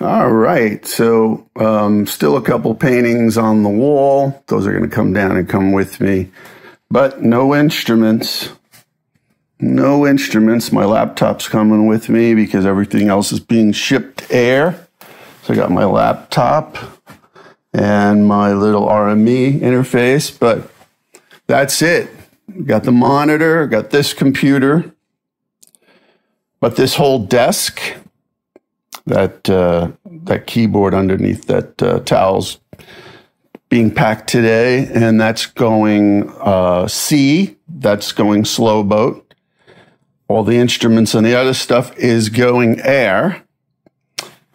All right. So, um, still a couple paintings on the wall. Those are going to come down and come with me, but no instruments. No instruments. My laptop's coming with me because everything else is being shipped air. So I got my laptop and my little RME interface, but that's it. Got the monitor, got this computer, but this whole desk that uh, that keyboard underneath that uh, towel's being packed today, and that's going uh, sea. That's going slow boat. All the instruments and the other stuff is going air.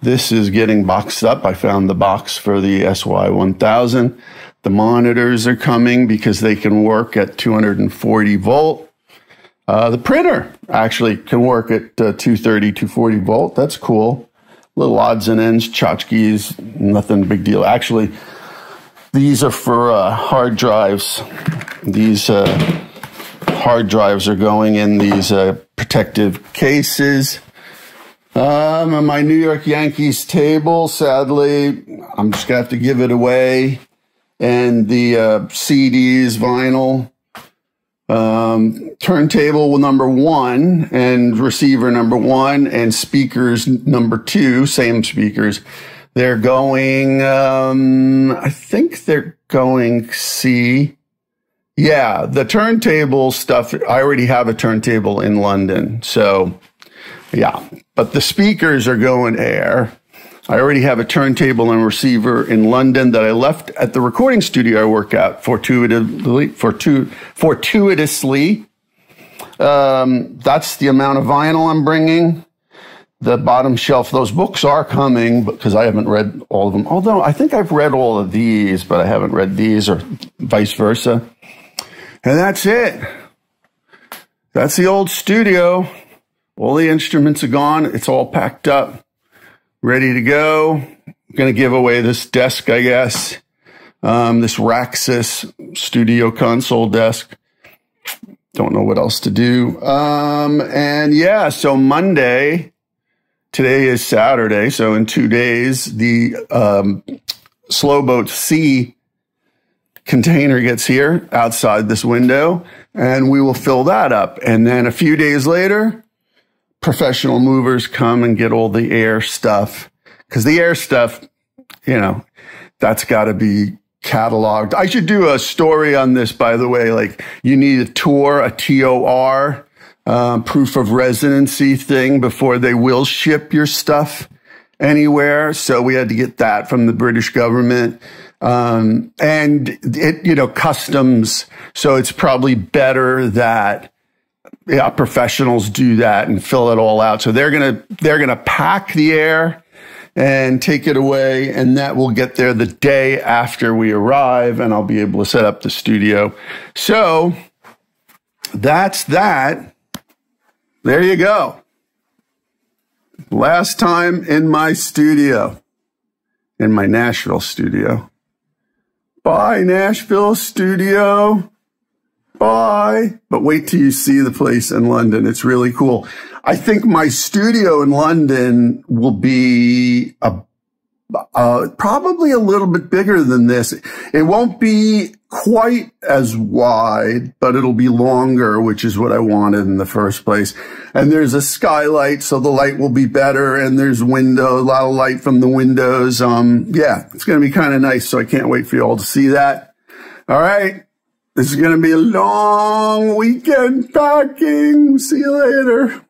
This is getting boxed up. I found the box for the SY1000. The monitors are coming because they can work at 240 volt. Uh, the printer actually can work at uh, 230, 240 volt. That's cool little odds and ends, tchotchkes, nothing big deal. Actually, these are for uh, hard drives. These uh, hard drives are going in these uh, protective cases. Um, my New York Yankees table, sadly, I'm just gonna have to give it away. And the uh, CDs, vinyl, um, turntable number one and receiver number one and speakers number two, same speakers. They're going, um, I think they're going sea. Yeah, the turntable stuff, I already have a turntable in London. So, yeah, but the speakers are going air. I already have a turntable and receiver in London that I left at the recording studio I work at fortuitously. Fortuitously. Um, that's the amount of vinyl I'm bringing. The bottom shelf, those books are coming because I haven't read all of them. Although I think I've read all of these, but I haven't read these or vice versa. And that's it. That's the old studio. All the instruments are gone. It's all packed up ready to go. I'm going to give away this desk, I guess. Um, this Raxxess studio console desk. Don't know what else to do. Um, and yeah, so Monday, today is Saturday. So in two days, the um, Slowboat sea container gets here outside this window and we will fill that up. And then a few days later, professional movers come and get all the air stuff because the air stuff, you know, that's got to be cataloged. I should do a story on this, by the way. Like you need a tour, a TOR, um, proof of residency thing before they will ship your stuff anywhere. So we had to get that from the British government. Um, and it, you know, customs. So it's probably better that yeah, professionals do that and fill it all out. So they're gonna they're gonna pack the air and take it away, and that will get there the day after we arrive, and I'll be able to set up the studio. So that's that. There you go. Last time in my studio, in my Nashville studio. Bye, Nashville studio. Bye. But wait till you see the place in London. It's really cool. I think my studio in London will be a, uh, probably a little bit bigger than this. It won't be quite as wide, but it'll be longer, which is what I wanted in the first place. And there's a skylight, so the light will be better. And there's window, a lot of light from the windows. Um, yeah, it's going to be kind of nice. So I can't wait for you all to see that. All right. This is going to be a long weekend packing. See you later.